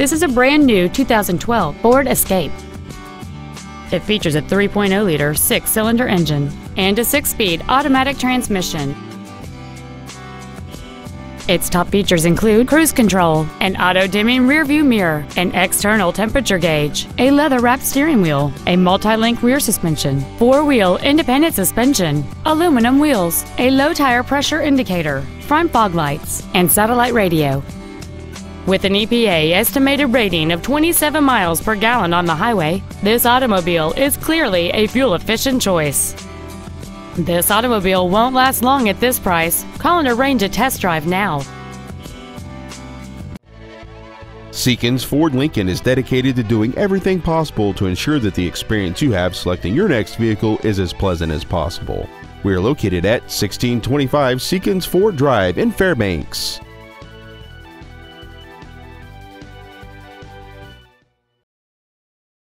This is a brand new 2012 Ford Escape. It features a 3.0-liter six-cylinder engine and a six-speed automatic transmission. Its top features include cruise control, an auto-dimming rearview mirror, an external temperature gauge, a leather-wrapped steering wheel, a multi-link rear suspension, four-wheel independent suspension, aluminum wheels, a low tire pressure indicator, front fog lights, and satellite radio. With an EPA estimated rating of 27 miles per gallon on the highway, this automobile is clearly a fuel-efficient choice. This automobile won't last long at this price. Call and arrange a test drive now. Seekins Ford Lincoln is dedicated to doing everything possible to ensure that the experience you have selecting your next vehicle is as pleasant as possible. We are located at 1625 Seekins Ford Drive in Fairbanks.